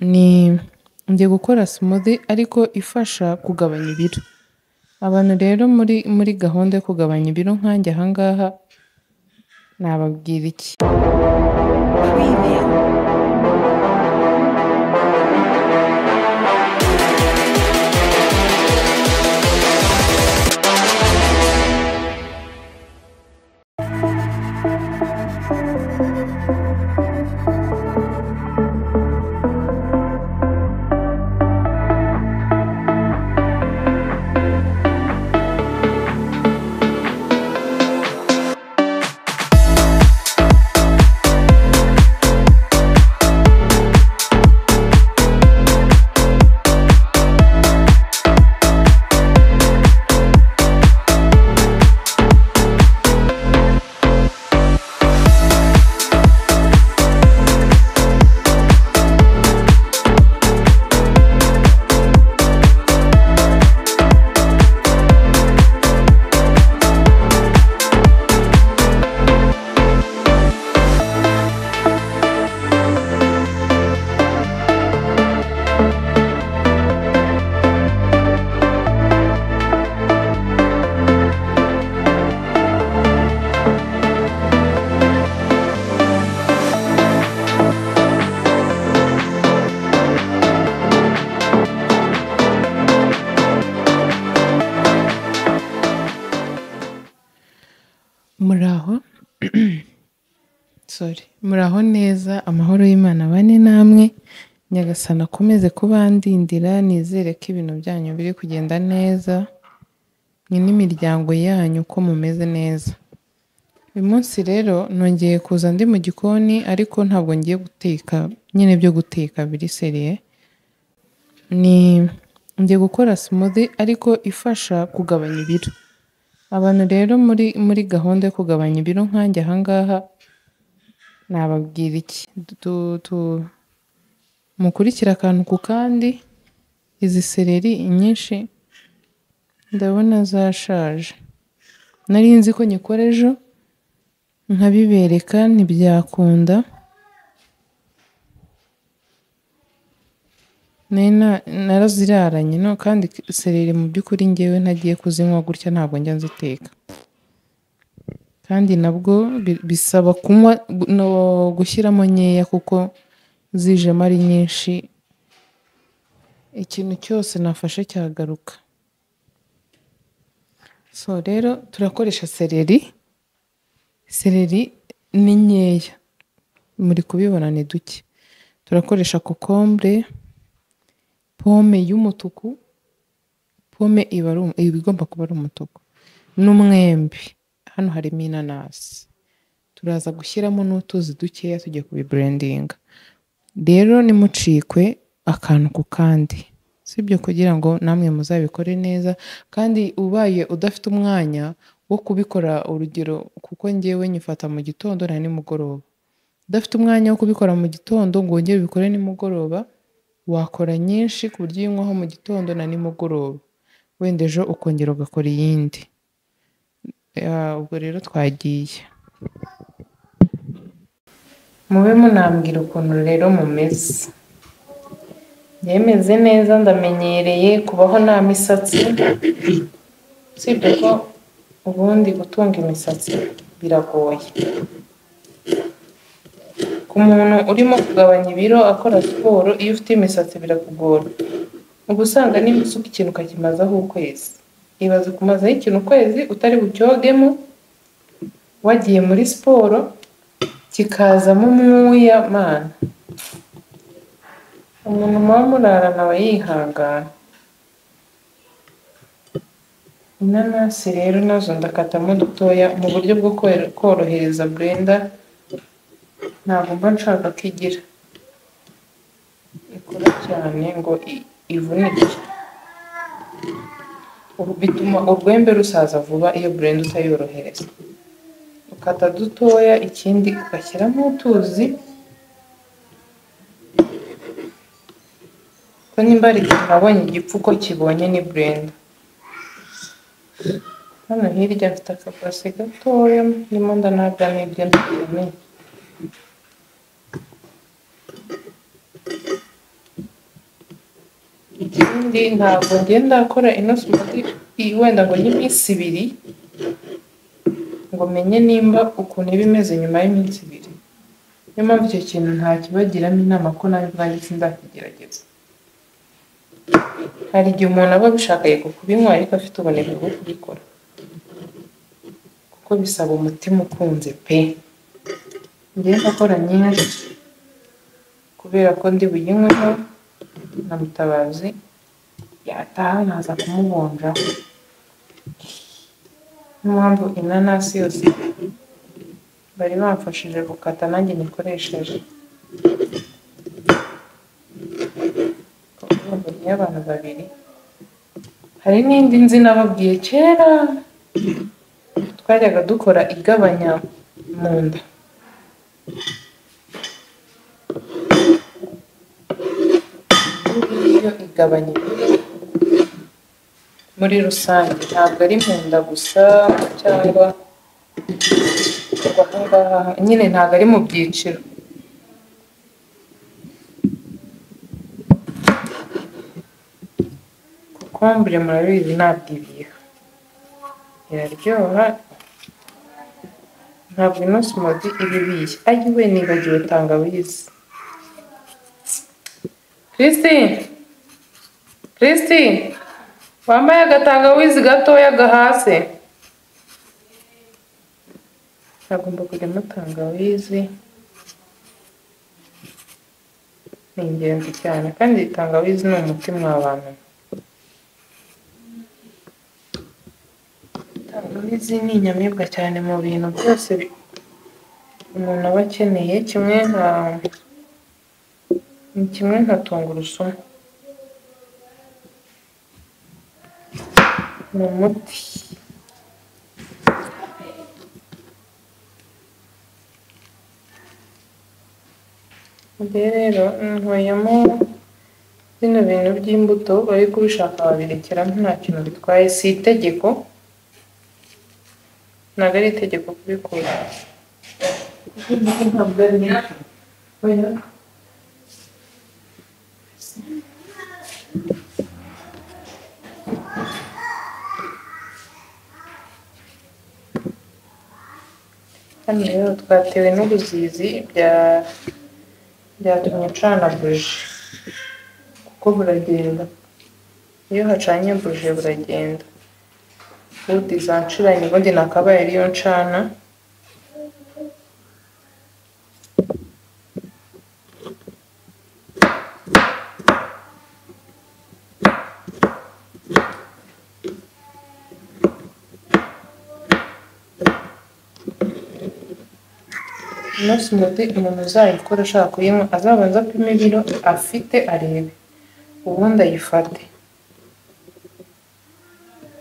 ni ngiye gukora smoothie ariko ifasha kugabanya ibiro. Abantu rero muri muri gahunda yo kugabanya ibiro nkanjye aha ngaha, nababwira iki? Muraho neza, amahoro y'Imana abane namwe, Nyagasani akomeze kubandindira, nizere ko ibintu byanyu biri kugenda neza, n'imiryango yanyu ko mumeze neza. Uyu munsi rero nongeye kuza ndi mu gikoni ariko ntabwo ngiye guteka nyine byo guteka biri seriye, ni ngiye gukora smoothie ariko ifasha kugabanya ibiro. Abantu rero muri muri gahunda yo kugabanya ibiro nkanjye aha ngaha, nababwira iki? Mukurikire akantu ku kandi, izi sereri inyinshi ndabona zashaje. Nari nzi ko nyikora ejo, nkabibereka ntibyakunda, naraziraranye kandi sereri mu by'ukuri njyewe ntagiye kuzinywa gutya ntabwo njya nziteka. Kandi nabwo bi- bisaba kunywa gushyiramo nkeya kuko zijemo ari nyinshi, ikintu cyose nafashe cyagaruka. So rero turakoresha sereri, sereri ni nkeya, muri kubibona ni duke. Turakoresha kokombure, pome y'umutuku, pome iba um- igomba kuba ari umutuku, n'umwembe, hano harimo inanasi. Turaza gushyiramo n'utuzi dukeya tugiye kubiburendinga. Rero nimucikwe akantu ku kandi, sibyo kugira ngo namwe muzabikore neza kandi ubaye udafite umwanya wo kubikora urugero kuko njyewe nyifata mu gitondo na nimugoroba. Udafite umwanya wo kubikora mu gitondo ngo wongere ubikore nimugoroba, wakora nyinshi ku buryo uyinywaho mu gitondo na nimugoroba, wenda ejo ukongera ugakora iyindi. Ubwo rero twagiye. Mube munambwira ukuntu rero mumeze. Njyewe meze neza ndamenyereye kubaho nta misatsi, usibye ko ubundi gutunga imisatsi biragoye. Ku muntu urimo kugabanya ibiro akora siporo, iyo ufite imisatsi birakugora. Uba usanga niba usuka ikintu ukakimazaho ukwezi. Ibaze kumazaho ikintu ukwezi utari bucyogemo, wagiye muri siporo, kikazamo umwuya mana. Umuntu muba murarana aba yihangana. Inanasi rero na zo ndakatamo dutoya mu buryo bwo korohereza blender, ntabwo mba nshaka ko igira. Ikora cyane ngo ivunike. Bituma urwembe rusaza vuba iyo blender utayorohereza. Ukata dutoya ikindi ugashyiramo utuzi, ko nimba hari igihe igipfuko kibonye ni blender. Hano hirya mfite akabase gatoya ndimo ndanagamo ibyo ntakeneye. Ikindi ntabwo ngenda akora ino iyi wenda ngo n'iminsi ibiri ngo menye nimba ukuntu iba imeze nyuma y'iminsi ibiri. Niyo mpamvu icyo kintu ntakibagiramo inama ko nawe ubwanjye sinzakigerageza hari igihe umuntu aba abishaka yego kubinywa ariko afite ubunebwe bwo kubikora. Kuko bisaba umutima ukunze pe. Njyewe ndakora nyinshi kubera ko ndi buyinyweho na mutabazi yataha nkaza kumubonjaho niyo mpamvu inanasi yose bari bamfashije gukata nanjye nikoresheje. Iy'abantu babiri hari n'indi nzi nababwiye kera twajyaga dukora igabanya mu nda. Iyo igabanya ibiro muri rusange. Ntabwo ari mu nda gusa cyangwa aha ngaha nyine ntabwo ari mu byiciro. Kokombure murabizi ntabwo ibiha iraryoha ntabwo ino simodi iba ibiye. Ayiwe nibagiwe tangawizi. Christine! Christine wambaye agatangawizi gatoya gahase. Hagomba kujyamo tangawizi. Ni ingenzi cyane kandi tangawizi ni umuti mw'abantu tangawizi ni inyamibwa cyane mu bintu byose umuntu aba akeneye. Kimwe nka ni kimwe nka tungurusumu. Ni umuti rero ntoyemo bino bintu by'imbuto bari kubishaka babirekeramo nta kintu bitwaye. Si itegeko ntabwo ari itegeko kubikura ntabwo ari hano rero twatewe n'ubuzizi bya byatumye ncana buji kuko buragenda iyo hacanye buji buragenda ubundi zanciranye ubundi nakabaye ariyo ncana ino simudi umuntu uzayikora ashaka kuyinywa azabanza apime ibiro afite arebe. Ubundi ayifate.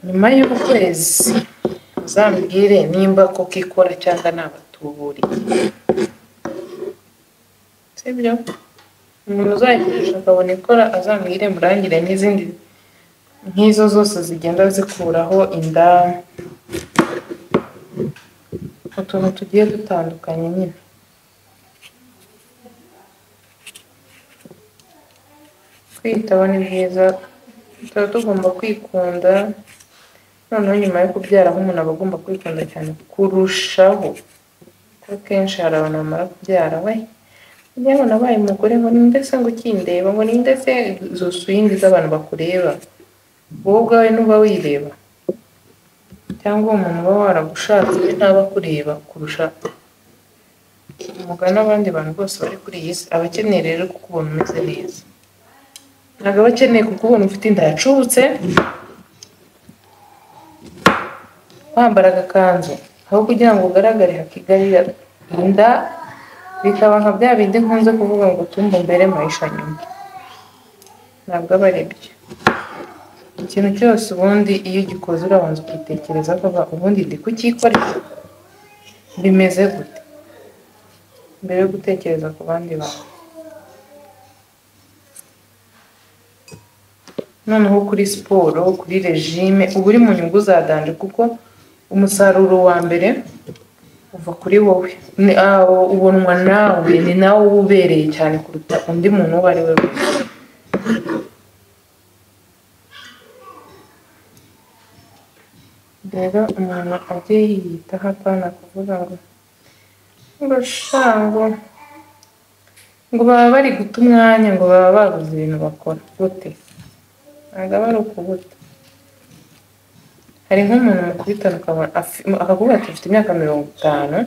Nyuma y'ukwezi uzambwire nimba koko ikora cyangwa nabatuburiye sibyo umuntu uzayikoresha akabona ikora azambwire murangire n'izindi nk'izo zose zigenda zikuraho inda. Utuntu tugiye dutandukanye nyine. Kwiyitaho ni byiza tuba tugomba kwikunda. Noneho nyuma yo kubyara aho umuntu aba agomba kwikunda cyane kurushaho. Kuko kenshi hari abantu bamara kubyara we njyewe nabaye umugore ngo ninde se ngo ukindeba? Ngo ninde se izo swingi z'abantu bakureba? Wowe ubwawe nuba wireba? Cyangwa uwo muntu uba waragushatse ntaba akureba kurusha umugani abandi bantu bose bari kuri iyi si? Aba akeneye rero kukubona umeze neza. Ntabwo aba akeneye kukubona ufite inda yacubutse wambara agakanzu. Aho kugira ngo ugaragare hakigarira inda bikaba nka bya bindi nkunze kuvuga ngo tumba mbere maisha nyuma. Ntabwo aba ari byo ikintu cyose ubundi iyo ugikoze urabanza ukitekereza ko ubundi ndi kucyikorera bimeze gute? Mbere yo gutekereza ku bandi bantu. noneho kuri siporo kuri regime uba uri mu nyungu za danje kuko umusaruro wa mbere uva kuri wowe. Ah, ubonwa nawe ni nawe uba ubereye cyane kuruta undi muntu uwo ari we wese. Rero umuntu ajye yiyitaho apana kuvuga ngo ngo shango ngo baba bari guta umwanya ngo baba babuze ibintu bakora. Gute? Ntabwo aba ari ukubuta hari nk'umuntu mukubitana akavuga ati afite imyaka mirongo itanu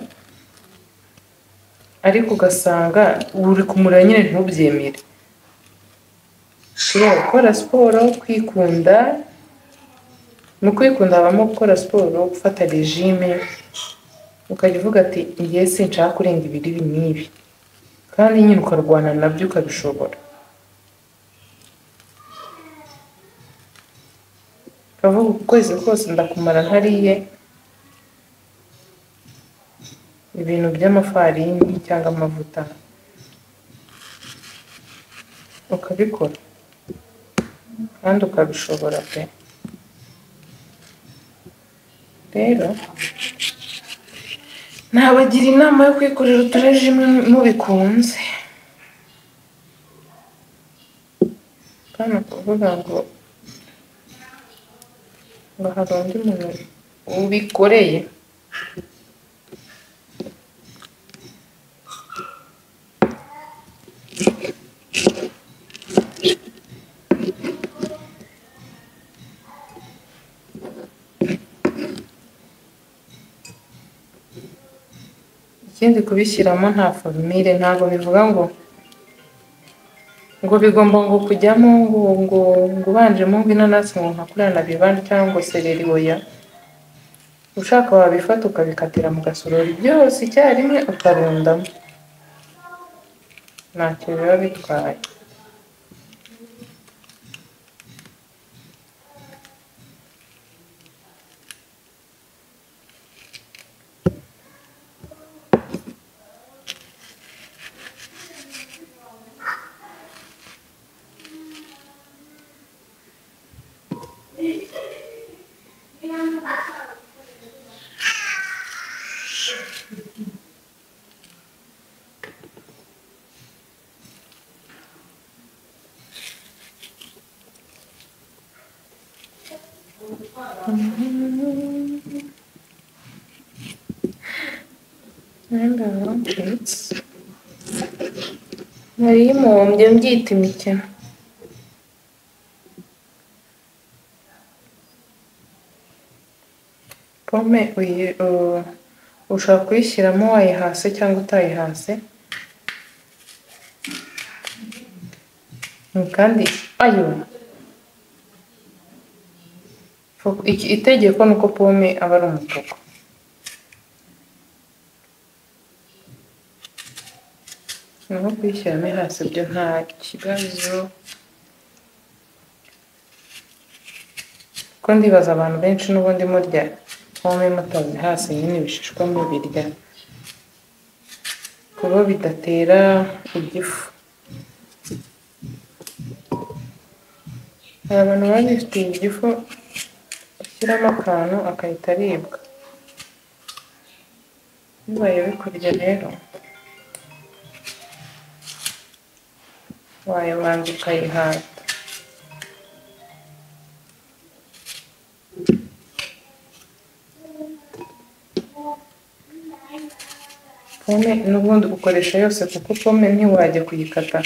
ariko ugasanga uri kumureba nyine ntubyemere. Rero gukora siporo kwikunda mu kwikunda habamo gukora siporo gufata regime ukajya uvuga ati ngiye sinshaka kurenga ibiri ibi. N'ibi kandi nyine ukarwana na byo ukabishobora. Ukavuga ukwezi kose ndakumara ntariye. Ibintu by'amafarini cyangwa amavuta. Ukabikora. Kandi ukabishobora pe. Rero nabagira inama yo kwikorera uturejime mubikunze. Kandi kuvuga ngo ngo hari undi muntu ubikoreye ikindi kubishyiramo nta forumire ntabwo bivuga ngo ngo bigomba ngo kujyamo ngo ngo ngo ubanjemo inanasi ngo nkakurana bibande cyangwa ngo sereri oya ushaka wabifata ukabikatira mu gasorori byose icyarimwe ukarundamo. Ntacyo biba bitwaye. Nari mumbye mbyita imikino. Pome ushobora kuyishyiramo wayihase cyangwa utayihase. Kandi ayo itegeko ni uko pome aba ari umutuku. Naho kuyishyiramo hasi byo nta kibazo kuko ndibaza abantu benshi n'ubundi murya pome mutazi hasi nyine ibishishwa mubirya kuba bidatera igifu hari abantu baba bifitiye igifu ushyiramo akantu agahita aribwa bibaye bikurya rero wayibanza ukayihata pome n'ubundi ukoresha yose kuko pome ntiwajya kuyikata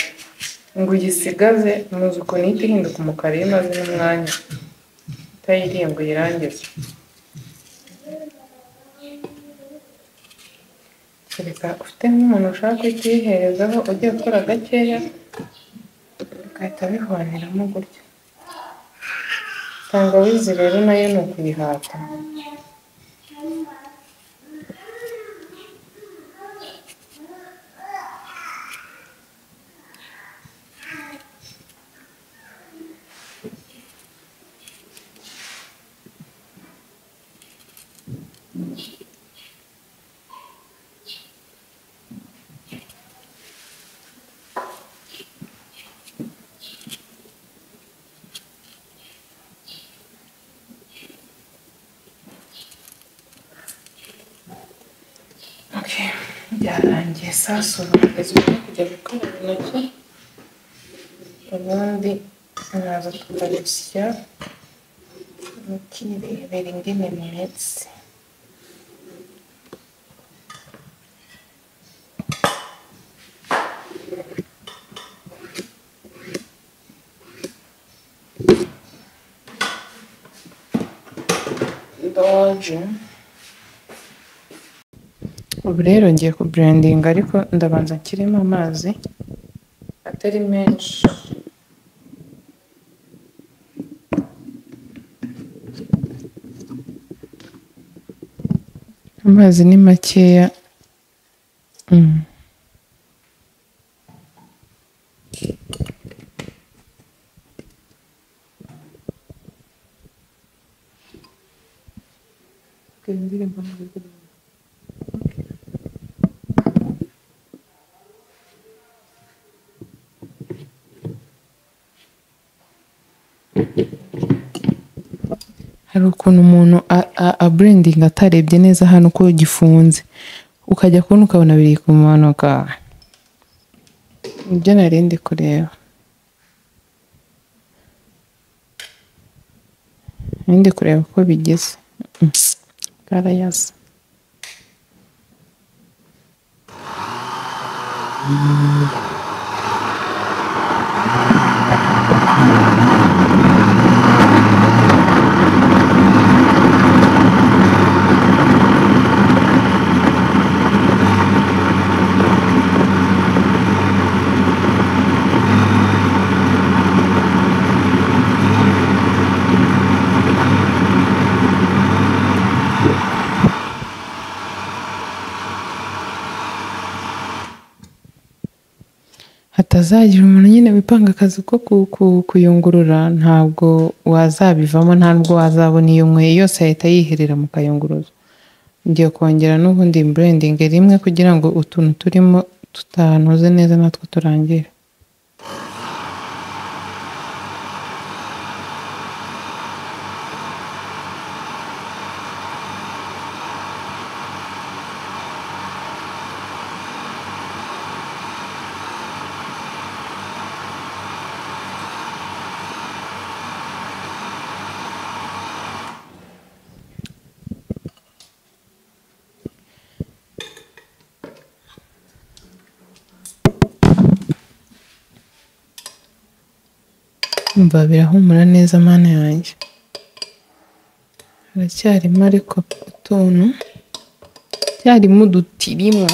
ngo uyisigaze muzi ukuntu ihita ihinduka umukara iyo imaze n'umwanya utayiriye ngo uyirangize kereka ufite nk'umuntu ushaka guhita uyiherezaho ugiye gukora gakeya bigahita bihwaniramo gutya. Tangawizi rero na yo ni ukuyihata. Byarangiye ubu hageze ubwo kujya gukaraba intoki ubundi nkaza tukabisya mukirebera ingene bimeze doje ubu rero ngiye kuburendinga ariko ndabanza nshyiremo amazi atari menshi. Amazi ni makeya. Mm. Hari ukuntu umuntu aburendinga atarebye neza hano uko gifunze. Ukajya kubona ukabona biri kumanuka ni byo nari ndi kureba. Nari ndi kureba uko bigeze. Bwarayaze hatazagira umuntu nyine wipanga akazi ko ku- ku- kuyungurura ntabwo wazabivamo nta nubwo wazabona iyo nkweyo. Yose ahita yiherera mu kayunguruzo. Ngiye kongera n'ubundi burendingi rimwe kugira ngo utuntu turimo tutanoze neza natwo turangire umva birahumura neza mana yanjye. Haracyarimo ariko utuntu. Cyarimo udutirima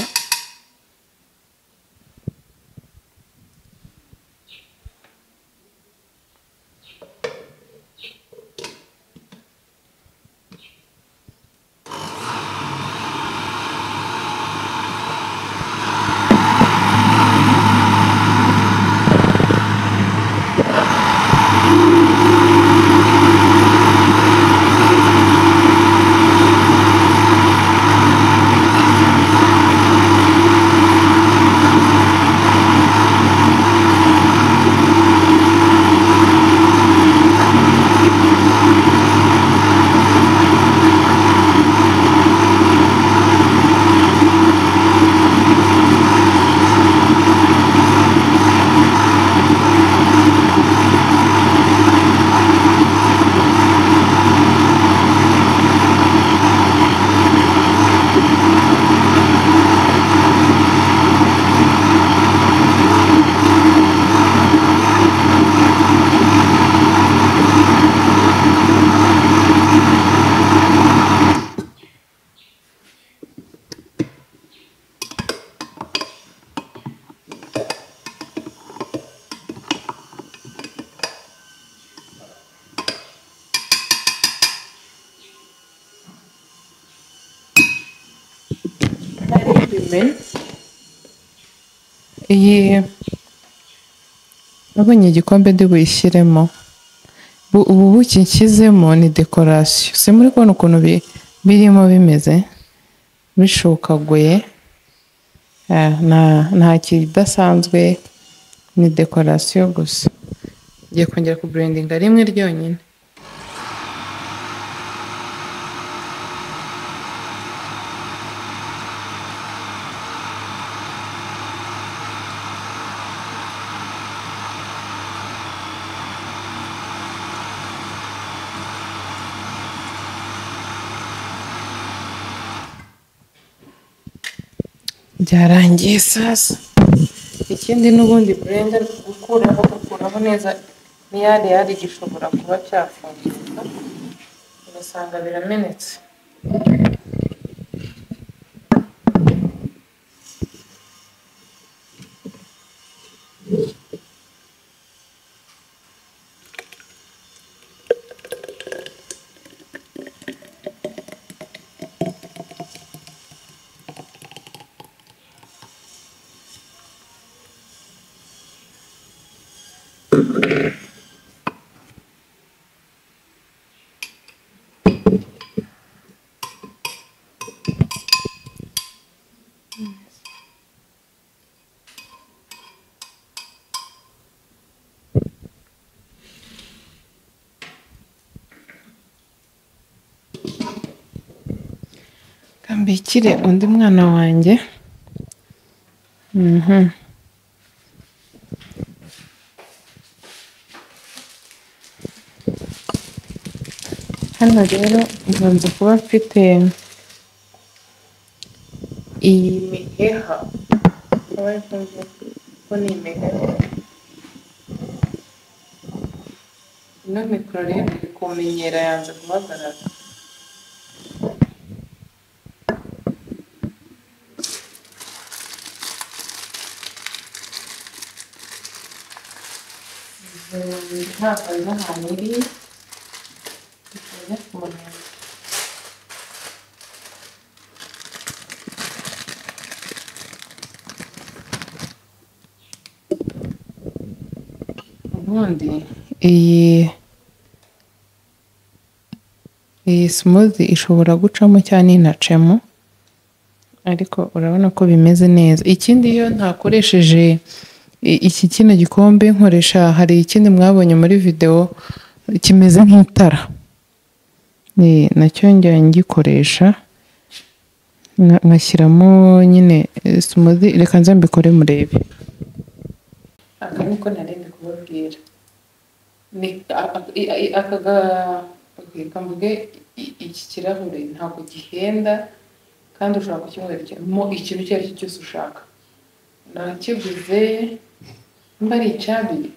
iyi. Nabonye igikombe ndi buyishyiremo. Bu- ubu buki nshyizemo ni dekorasiyo. Si muri kubona ukuntu bi- birimo bimeze. Bishokaguye Ah, nta- nta kidasanzwe ni dekorasiyo gusa. Ngiye kongera kuburendinga rimwe ryonyine. Byarangiye sasa. Ikindi n'ubundi blender gukuraho gukuraho neza n'iyari yari gishobora kuba cyafungirika ugasanga biramenetse. Kambikire undi mwana wanjye Mhm. hano rero nkunze kuba mfite iyi miheha ko ni imiheha. Ino mikoro rero iri kumenyera yanze guhagarara azi ahantu iri tujya kumenya ubundi iyi iyi smoothie ishobora gucamo cyangwa ntinacemo ariko urabona ko bimeze neza ikindi iyo ntakoresheje iki kino gikombe nkoresha hari ikindi mwabonye muri videwo kimeze nk'itara. Nacyo njya ngikoresha nka- nkashyiramo nyine eh, smoothie. Reka nze mbikore murebe. Aka niko nari ndi kubabwira aka kamvuge iki kirahure ntabwo gihenda kandi ushobora kukinywera ikintu icyo ari cyo cyose ushaka. Nakiguze mba ari icyabiri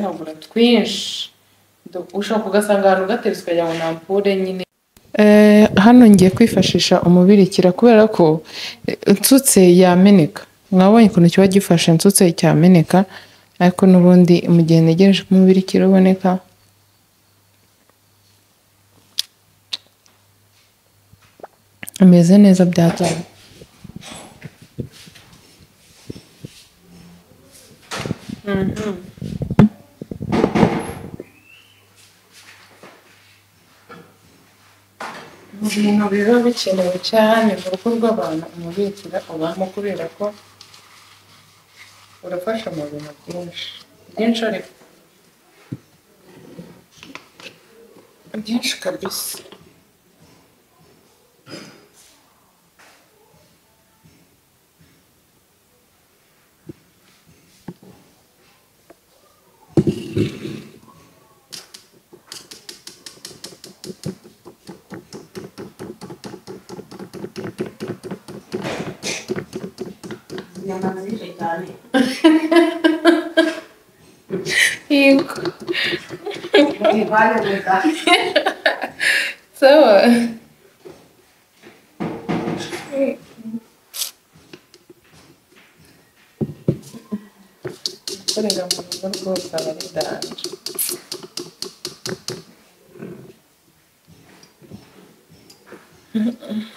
nkagura twinshi ushobora kugasanga ahantu gateretse ukagira ngo ni ampure nyine. Hano ngiye kwifashisha umubirikira kubera ko eh, nsutse yameneka mwabonye ukuntu kiba gifashe nsutse cyameneka ariko n'ubundi mu gihe ntegereje uboneka ameze neza byatanye mu bintu biba bikenewe cyane mu rugo rw'abantu umubikira ubamo kubera ko urafasha mu bintu byinshi byinshi ariko byinshi kabisa e Cinco. Ele vai aguentar. Soa. Pregamos. Mm-mm.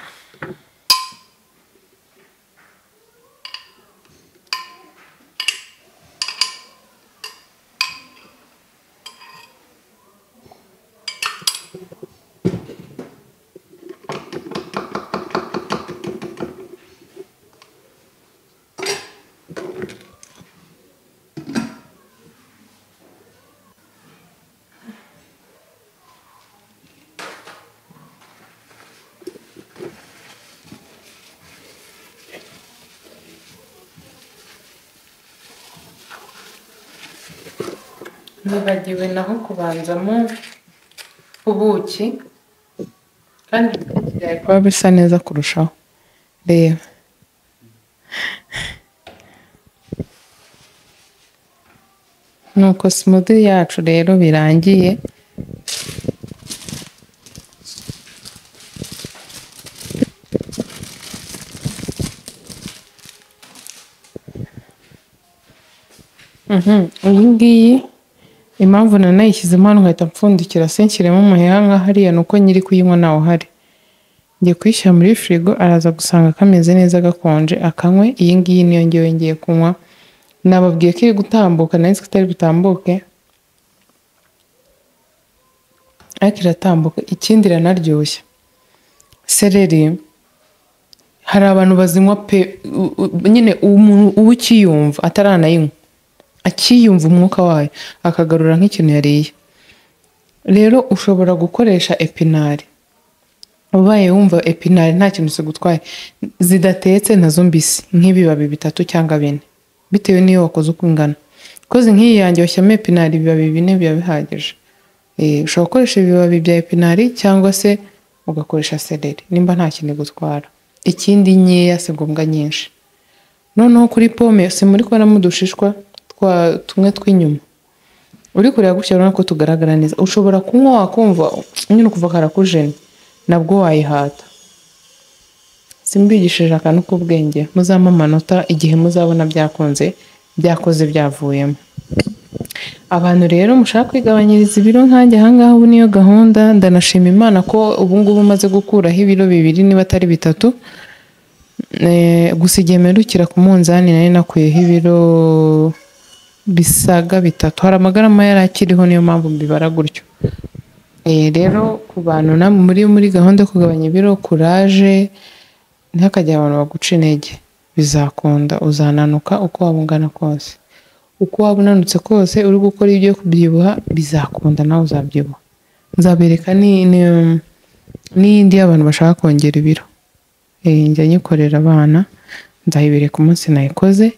Nibagiwe naho kubanzamo ubuki kandi byari kuba bisa neza kurushaho. Reba. Nuko smoothie yacu rero birangiye. Mhm, iyi ngiyi impamvu nanayishyizemo hano nkahita mpfundikira sinshyiremo umuheha nka hariya ni uko nyiri kuyinywa ntawe uhari. Ngiye kuyishyira muri firigo araza gusanga kameze neza gakonje akanywe iyi ngiyi niyo ngewe ngiye kunywa. Nababwiye ko iri gutambuka nzi ko itari butambuke ariko iratambuka ikindi iranaryoshye sereri hari abantu bazinywa pe nyine umuntu uba ukiyumva ataranayinywa. Akiyumva umwuka wayo akagarura nk'ikintu yariye. Rero ushobora gukoresha epinari. Ubaye wumva epinari nta kintu zigutwaye zidatetse na zo mbisi nk'ibibabi bitatu cyangwa bine bitewe n'iyo wakoze uko ingana. Koze nk'iyi yanjye washyiramo epinari ibibabi bine biba bihagije. Eh, ushobora gukoresha ibibabi bya epinari cyangwa se ugakoresha seleri nimba nta kintu igutwara ikindi nkeya si ngombwa nyinshi. Noneho kuri pome si muri kubonamo udushishwa tumwe tw'inyuma. Uri kureba gutya urabona ko tugaragara neza. Ushobora kunywa wakumva nyine ukuva karakujeni nabwo wayihata. Simbigishije akantu k'ubwenge. Muzampe amanota igihe muzabona byakunze byakoze byavuyemo. Abantu rero mushaka kwigabanyiriza ibiro nkanjye ahangaha ubu niyo gahunda. Ndanashima imana ko ubu ngubu umaze gukuraho ibiro bibiri niba atari bitatu. Eh, gusa igihe mperukira ku munzani nari nakuyeho ibiro bisaga bitatu. Hari amagarama yari akiriho niyo mpamvu mbibara gutyo. Eh, rero ku bantu namwe muri muri gahunda yo kugabanya ibiro kuraje ntihakajya abantu baguca intege. Bizakunda. Uzananuka uko waba ungana kose. Uko waba unanutse kose uri gukora ibyo kubyibuha bizakunda nawe uzabyibuha. Nzabereka ni- ni- n'iyindi y'abantu bashaka kongera ibiro. Eh, njya nyikorera abana nzayibereka umunsi nayikoze.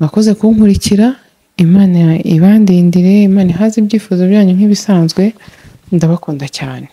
Mwakoze kunkurikira imana ibandindire imana ihaze ibyifuzo byanyu nk'ibisanzwe ndabakunda cyane.